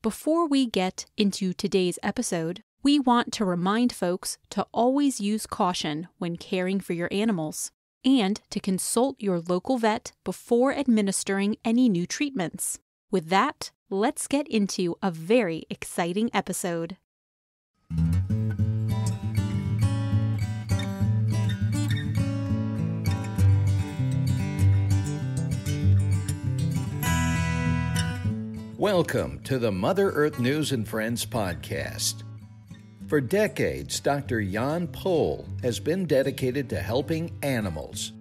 Before we get into today's episode, we want to remind folks to always use caution when caring for your animals and to consult your local vet before administering any new treatments. With that, let's get into a very exciting episode. Welcome to the Mother Earth News and Friends podcast. For decades, Dr. Jan Pol has been dedicated to helping animals.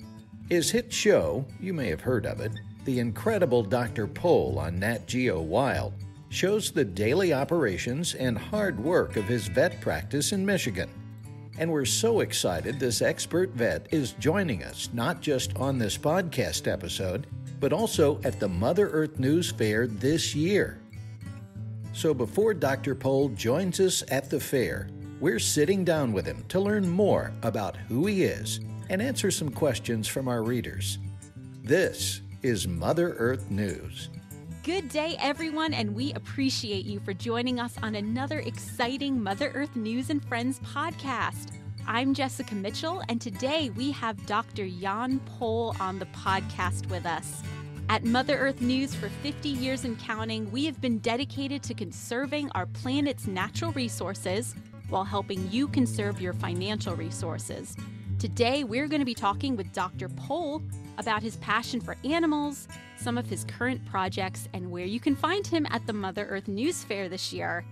His hit show, you may have heard of it, The Incredible Dr. Pol on Nat Geo Wild, shows the daily operations and hard work of his vet practice in Michigan. And we're so excited this expert vet is joining us, not just on this podcast episode, but also at the Mother Earth News Fair this year. So before Dr. Pol joins us at the fair, we're sitting down with him to learn more about who he is and answer some questions from our readers. This is Mother Earth News. Good day, everyone, and we appreciate you for joining us on another exciting Mother Earth News and Friends podcast. I'm Jessica Mitchell, and today we have Dr. Jan Pol on the podcast with us. At Mother Earth News for 50 years and counting, we have been dedicated to conserving our planet's natural resources while helping you conserve your financial resources. Today, we're going to be talking with Dr. Pol about his passion for animals, some of his current projects, and where you can find him at the Mother Earth News Fair this year.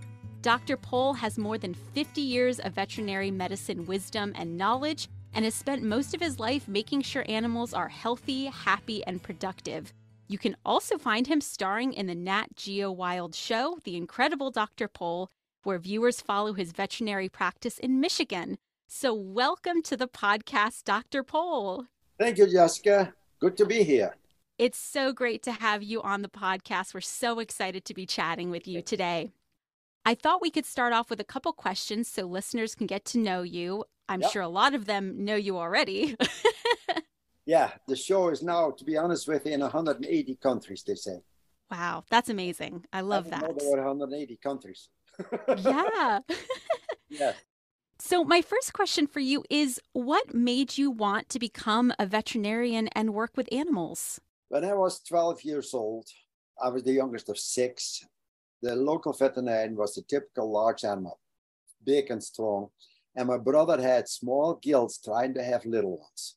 Dr. Pol has more than 50 years of veterinary medicine wisdom and knowledge and has spent most of his life making sure animals are healthy, happy, and productive. You can also find him starring in the Nat Geo Wild show, The Incredible Dr. Pol, where viewers follow his veterinary practice in Michigan. So, welcome to the podcast, Dr. Pol. Thank you, Jessica. Good to be here. It's so great to have you on the podcast. We're so excited to be chatting with you today. I thought we could start off with a couple questions so listeners can get to know you. I'm yep. sure a lot of them know you already. yeah, the show is now, to be honest with you, in 180 countries, they say. Wow, that's amazing. I love I that. There were 180 countries. yeah. yeah. So, my first question for you is what made you want to become a veterinarian and work with animals? When I was 12 years old, I was the youngest of six the local veterinarian was a typical large animal, big and strong. And my brother had small gilts trying to have little ones.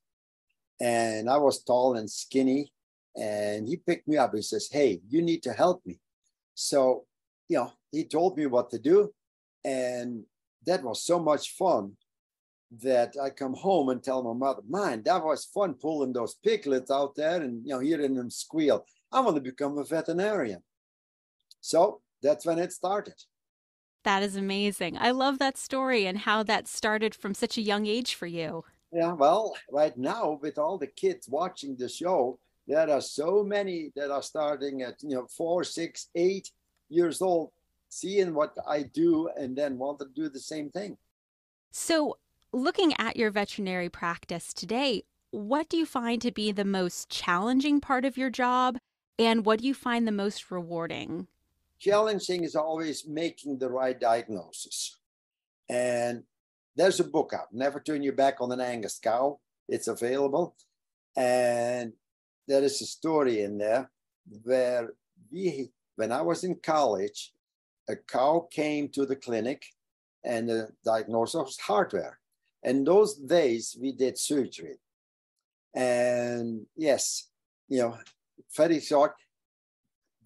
And I was tall and skinny. And he picked me up. He says, Hey, you need to help me. So, you know, he told me what to do. And that was so much fun that I come home and tell my mother, Man, that was fun pulling those piglets out there and, you know, hearing them squeal. I want to become a veterinarian. So that's when it started. That is amazing. I love that story and how that started from such a young age for you. Yeah, well, right now with all the kids watching the show, there are so many that are starting at you know four, six, eight years old, seeing what I do and then want to do the same thing. So, looking at your veterinary practice today, what do you find to be the most challenging part of your job, and what do you find the most rewarding? Challenging is always making the right diagnosis. And there's a book out, Never Turn Your Back on an Angus Cow. It's available. And there is a story in there where we, when I was in college, a cow came to the clinic and the diagnosis was hardware. And those days we did surgery. And yes, you know, very short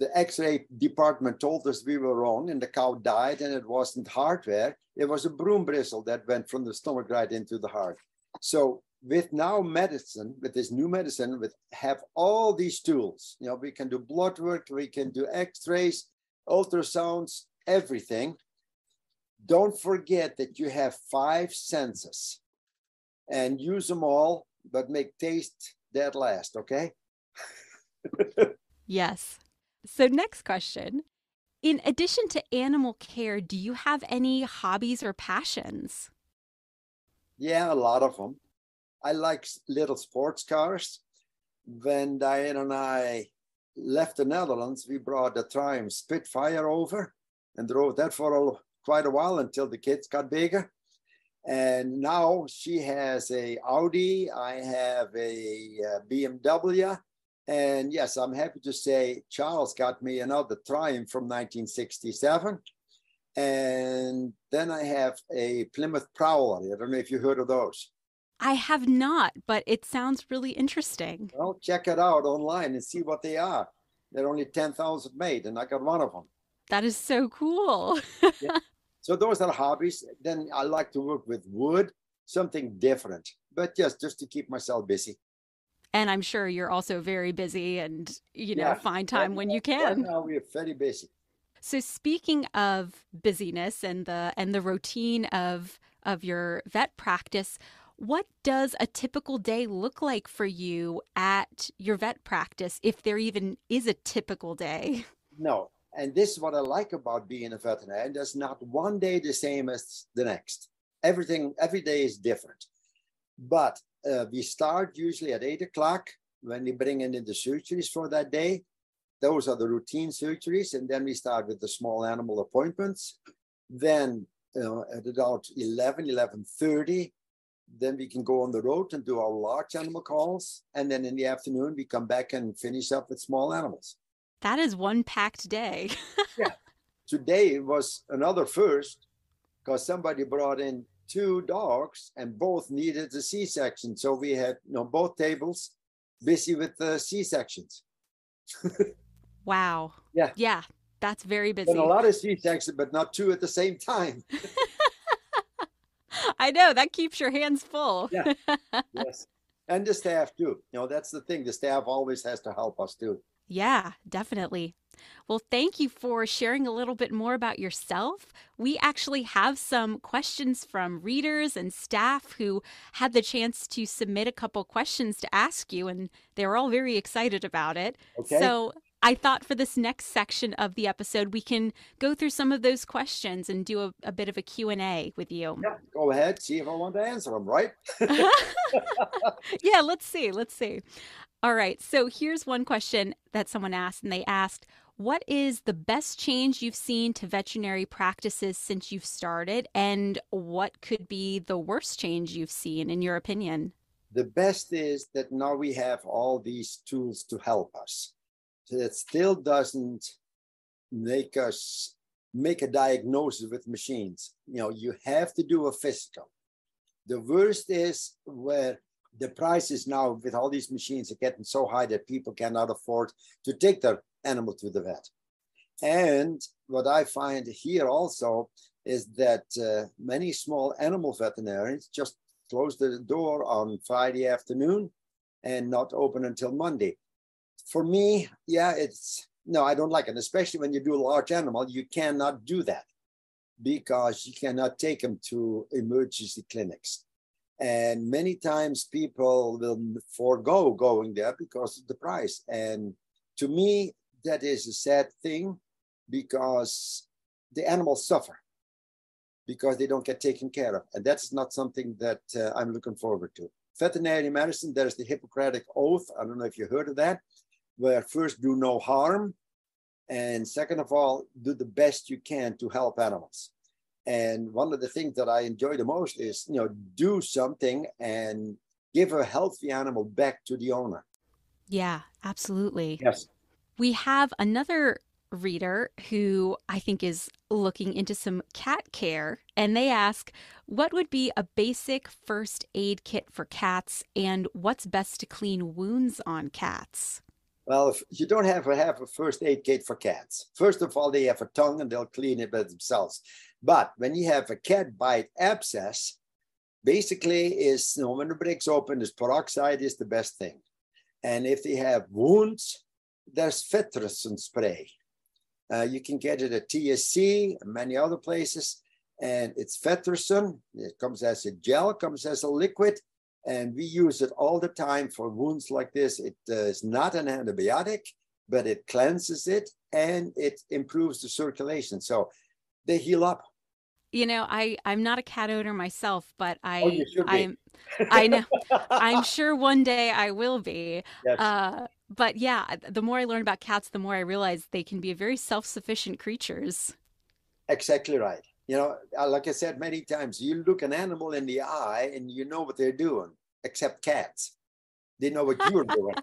the x-ray department told us we were wrong and the cow died and it wasn't hardware it was a broom bristle that went from the stomach right into the heart. So with now medicine with this new medicine with have all these tools you know we can do blood work we can do x-rays ultrasounds everything. Don't forget that you have five senses and use them all but make taste that last okay? Yes so, next question. In addition to animal care, do you have any hobbies or passions? Yeah, a lot of them. I like little sports cars. When Diane and I left the Netherlands, we brought the Triumph Spitfire over. and drove that for a, quite a while until the kids got bigger. And now she has a Audi. I have a, uh, BMW. And yes, I'm happy to say Charles got me another Triumph from 1967. And then I have a Plymouth Prowler. I don't know if you heard of those. I have not, but it sounds really interesting. Well, check it out online and see what they are. They're only 10,000 made, and I got one of them. That is so cool. yeah. So those are hobbies. Then I like to work with wood, something different, but just just to keep myself busy. And I'm sure you're also very busy and you know yeah. find time right when you can. Right now we're very busy. So speaking of busyness and the and the routine of of your vet practice, what does a typical day look like for you at your vet practice, if there even is a typical day? No. And this is what I like about being a veterinarian. There's not one day the same as the next. Everything, every day is different. But uh, we start usually at eight o'clock when we bring in the surgeries for that day. Those are the routine surgeries. And then we start with the small animal appointments. Then know, at about 11, 11.30, then we can go on the road and do our large animal calls. And then in the afternoon, we come back and finish up with small animals. That is one packed day. yeah. Today was another first because somebody brought in two dogs and both needed a C section. So we had you know both tables busy with the C sections. wow. Yeah. Yeah. That's very busy. And a lot of C sections, but not two at the same time. I know that keeps your hands full. yeah. Yes. And the staff too. You know, that's the thing. The staff always has to help us too. Yeah, definitely. Well, thank you for sharing a little bit more about yourself. We actually have some questions from readers and staff who had the chance to submit a couple questions to ask you, and they were all very excited about it. Okay. So I thought for this next section of the episode, we can go through some of those questions and do a, a bit of a Q&A with you. Yeah, go ahead. See if I want to answer them, right? yeah, let's see. Let's see. All right. So here's one question that someone asked, and they asked, what is the best change you've seen to veterinary practices since you've started? And what could be the worst change you've seen, in your opinion? The best is that now we have all these tools to help us that still doesn't make us make a diagnosis with machines. You know, you have to do a physical. The worst is where the prices now with all these machines are getting so high that people cannot afford to take their animal to the vet. And what I find here also is that uh, many small animal veterinarians just close the door on Friday afternoon and not open until Monday for me, yeah, it's no, I don't like it, especially when you do a large animal. You cannot do that because you cannot take them to emergency clinics. And many times people will forego going there because of the price. And to me, that is a sad thing because the animals suffer because they don't get taken care of. And that's not something that uh, I'm looking forward to. Veterinary medicine, there's the Hippocratic Oath. I don't know if you heard of that where first do no harm and second of all do the best you can to help animals and one of the things that i enjoy the most is you know do something and give a healthy animal back to the owner. Yeah absolutely. Yes. We have another reader who I think is looking into some cat care, and they ask, What would be a basic first aid kit for cats, and what's best to clean wounds on cats? Well, if you don't have to have a first aid kit for cats. First of all, they have a tongue and they'll clean it by themselves. But when you have a cat bite abscess, basically is you know, when it breaks open, this peroxide is the best thing. And if they have wounds, there's Vetericyn spray. Uh, you can get it at TSC many other places. And it's Vetericyn. It comes as a gel, comes as a liquid and we use it all the time for wounds like this. It uh, is not an antibiotic, but it cleanses it and it improves the circulation. So they heal up. You know, I I'm not a cat owner myself, but I oh, I'm I know I'm sure one day I will be. Yes. Uh, but yeah, the more I learn about cats, the more I realize they can be very self-sufficient creatures. Exactly right. You know, uh, like I said many times, you look an animal in the eye and you know what they're doing, except cats. They know what you're doing.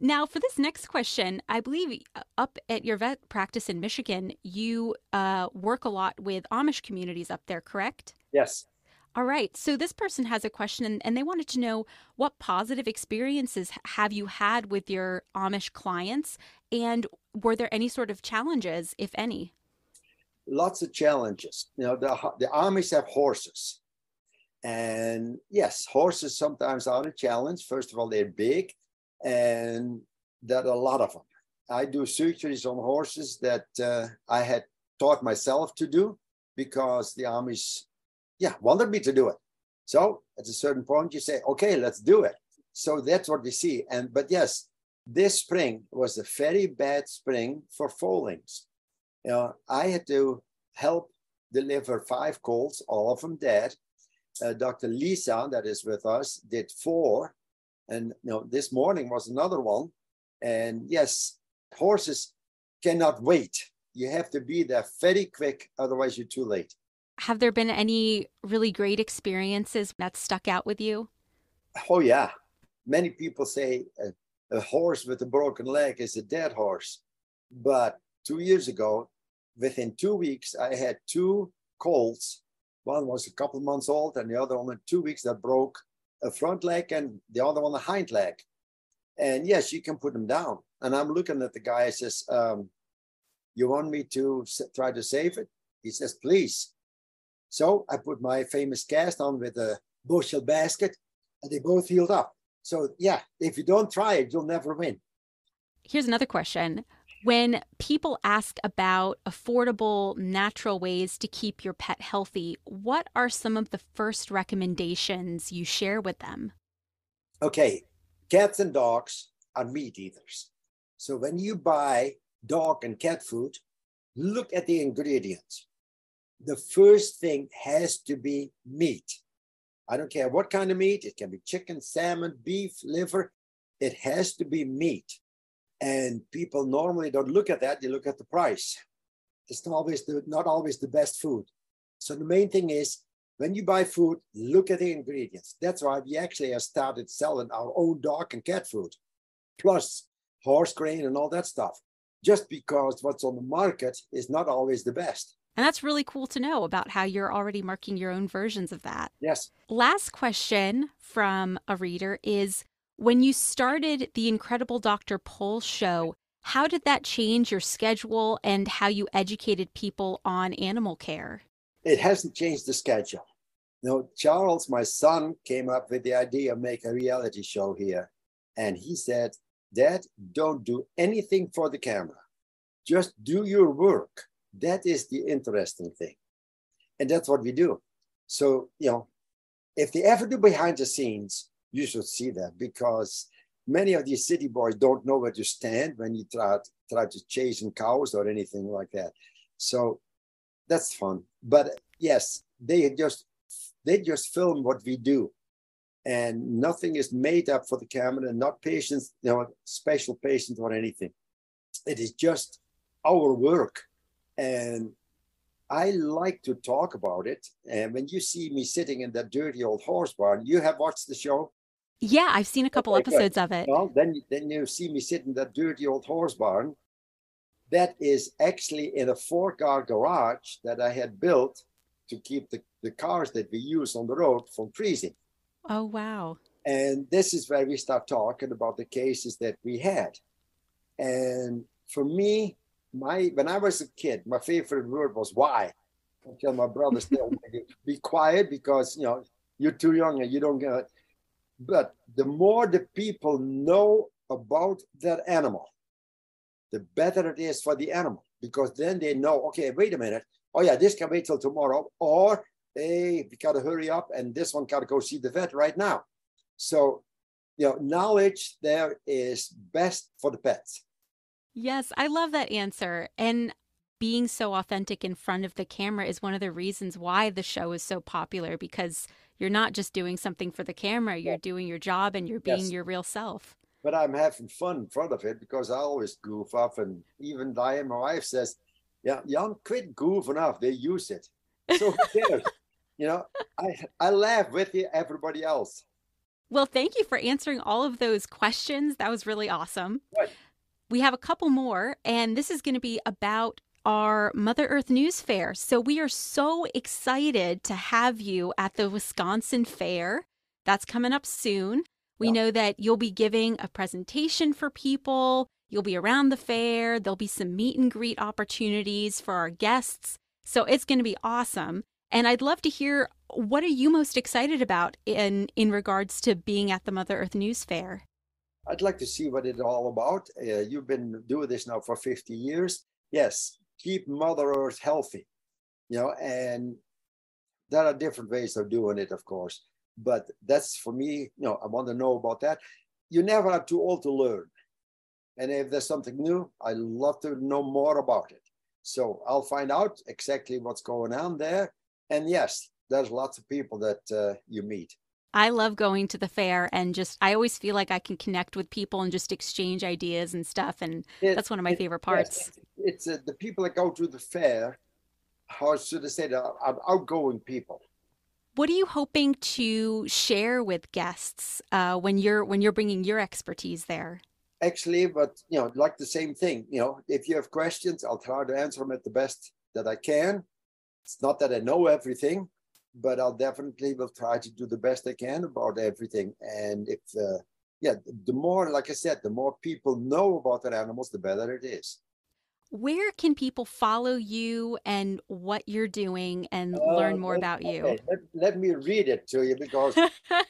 Now, for this next question, I believe uh, up at your vet practice in Michigan, you uh, work a lot with Amish communities up there, correct? Yes. All right. So this person has a question and, and they wanted to know what positive experiences have you had with your Amish clients and were there any sort of challenges, if any? Lots of challenges. You know, the, the Amish have horses. And yes, horses sometimes are a challenge. First of all, they're big and there are a lot of them. I do surgeries on horses that uh, I had taught myself to do because the Amish, yeah, wanted me to do it. So at a certain point, you say, okay, let's do it. So that's what we see. And but yes, this spring was a very bad spring for foalings. You know, I had to help deliver five calls, all of them dead. Uh, Dr. Lisa, that is with us, did four. And you know, this morning was another one. And yes, horses cannot wait. You have to be there very quick, otherwise you're too late. Have there been any really great experiences that stuck out with you? Oh, yeah. Many people say a, a horse with a broken leg is a dead horse. But two years ago, within two weeks, I had two colts. One was a couple months old, and the other one in two weeks that broke a front leg and the other one a hind leg. And yes, you can put them down. And I'm looking at the guy. I says, um, "You want me to try to save it?" He says, "Please." So I put my famous cast on with a bushel basket and they both healed up. So yeah, if you don't try it, you'll never win. Here's another question. When people ask about affordable, natural ways to keep your pet healthy, what are some of the first recommendations you share with them? Okay, cats and dogs are meat eaters. So when you buy dog and cat food, look at the ingredients the first thing has to be meat. I don't care what kind of meat, it can be chicken, salmon, beef, liver, it has to be meat. And people normally don't look at that, they look at the price. It's not always the, not always the best food. So the main thing is when you buy food, look at the ingredients. That's why we actually have started selling our own dog and cat food, plus horse grain and all that stuff. Just because what's on the market is not always the best. And that's really cool to know about how you're already marking your own versions of that. Yes. Last question from a reader is when you started the Incredible Dr. Pol show, how did that change your schedule and how you educated people on animal care? It hasn't changed the schedule. No, Charles, my son, came up with the idea of make a reality show here. And he said, Dad, don't do anything for the camera. Just do your work that is the interesting thing. And that's what we do. So, you know, if they ever do behind the scenes, you should see that because many of these city boys don't know where to stand when you try, try to chase in cows or anything like that. So that's fun. But yes, they just they just film what we do. And nothing is made up for the camera, not patients, you know, special patients or anything. It is just our work and I like to talk about it. And when you see me sitting in that dirty old horse barn, you have watched the show? Yeah, I've seen a couple okay, episodes good. of it. Well, then, then you see me sitting in that dirty old horse barn. That is actually in a four car garage that I had built to keep the, the cars that we use on the road from freezing. Oh, wow. And this is where we start talking about the cases that we had. And for me, my when I was a kid, my favorite word was why. Until my brother still be quiet because you know you're too young and you don't get it. But the more the people know about that animal, the better it is for the animal because then they know, okay, wait a minute. Oh yeah, this can wait till tomorrow. Or hey, we gotta hurry up and this one gotta go see the vet right now. So, you know, knowledge there is best for the pets. Yes, I love that answer. And being so authentic in front of the camera is one of the reasons why the show is so popular because you're not just doing something for the camera, you're doing your job and you're being yes. your real self. But I'm having fun in front of it because I always goof off And even Diane, my wife, says, Yeah, Jan, quit goofing off. They use it. So who cares? you know, I I laugh with you, everybody else. Well, thank you for answering all of those questions. That was really awesome. We have a couple more, and this is going to be about our Mother Earth News Fair. So we are so excited to have you at the Wisconsin Fair. That's coming up soon. We yeah. know that you'll be giving a presentation for people. You'll be around the fair. There'll be some meet and greet opportunities for our guests. So it's going to be awesome. And I'd love to hear what are you most excited about in in regards to being at the Mother Earth News Fair? I'd like to see what it's all about. Uh, you've been doing this now for 50 years. Yes, keep Mother Earth healthy, you know, and there are different ways of doing it, of course. But that's for me, you know, I want to know about that. You never are too old to learn. And if there's something new, I love to know more about it. So I'll find out exactly what's going on there. And yes, there's lots of people that uh, you meet. I love going to the fair and just I always feel like I can connect with people and just exchange ideas and stuff and it, that's one of my it, favorite parts. Yes, it's uh, the people that go to the fair how should I say that are outgoing people. What are you hoping to share with guests uh, when you're when you're bringing your expertise there? Actually, but you know, like the same thing. You know, if you have questions, I'll try to answer them at the best that I can. It's not that I know everything, but I'll definitely will try to do the best I can about everything. And if, uh, yeah, the more, like I said, the more people know about their animals, the better it is. Where can people follow you and what you're doing and uh, learn more about you? Let, let me read it to you because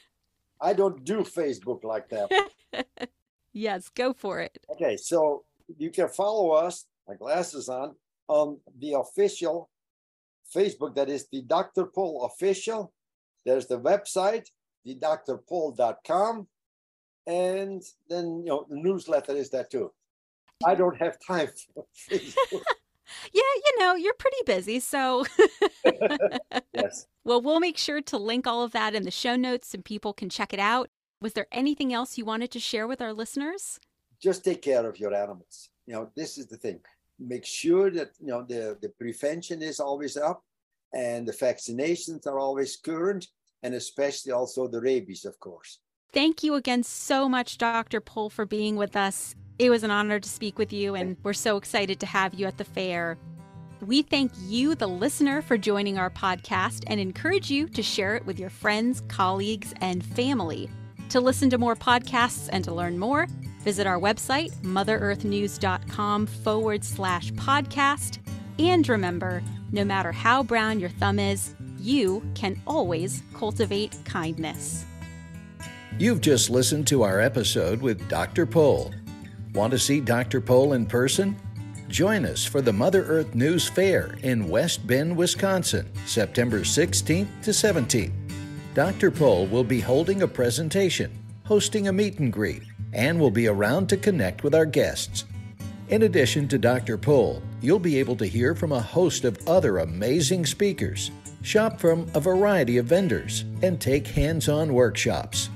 I don't do Facebook like that. yes, go for it. Okay, so you can follow us, my glasses on, on the official Facebook, that is the Dr. Pol official. There's the website, thedrpol.com. And then, you know, the newsletter is there too. I don't have time for Facebook. yeah, you know, you're pretty busy. So, yes. Well, we'll make sure to link all of that in the show notes and people can check it out. Was there anything else you wanted to share with our listeners? Just take care of your animals. You know, this is the thing make sure that you know the, the prevention is always up and the vaccinations are always current and especially also the rabies of course. Thank you again so much dr pol for being with us. It was an honor to speak with you and we're so excited to have you at the fair. We thank you, the listener, for joining our podcast and encourage you to share it with your friends, colleagues, and family. To listen to more podcasts and to learn more, Visit our website, motherearthnews.com forward slash podcast. And remember, no matter how brown your thumb is, you can always cultivate kindness. You've just listened to our episode with Dr. Pol. Want to see Dr. Pol in person? Join us for the Mother Earth News Fair in West Bend, Wisconsin, September 16th to 17th. Dr. Pol will be holding a presentation, hosting a meet and greet, and will be around to connect with our guests. In addition to Dr. Pol, you'll be able to hear from a host of other amazing speakers, shop from a variety of vendors, and take hands on workshops.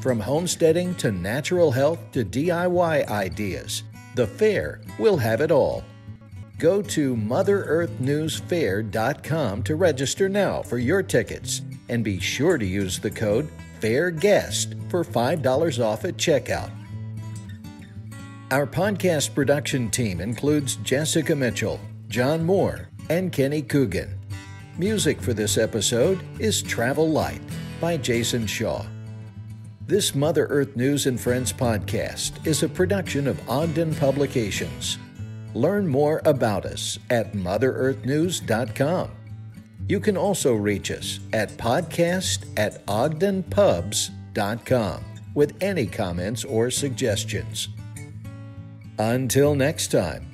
From homesteading to natural health to DIY ideas, the fair will have it all. Go to MotherEarthNewsFair.com to register now for your tickets and be sure to use the code FAIRGUEST for $5 off at checkout. Our podcast production team includes Jessica Mitchell, John Moore, and Kenny Coogan. Music for this episode is Travel Light by Jason Shaw. This Mother Earth News and Friends podcast is a production of Ogden Publications. Learn more about us at MotherEarthNews.com. You can also reach us at podcast at ogdenpubs.com with any comments or suggestions. Until next time,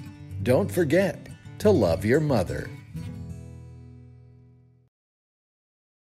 don't forget to love your mother.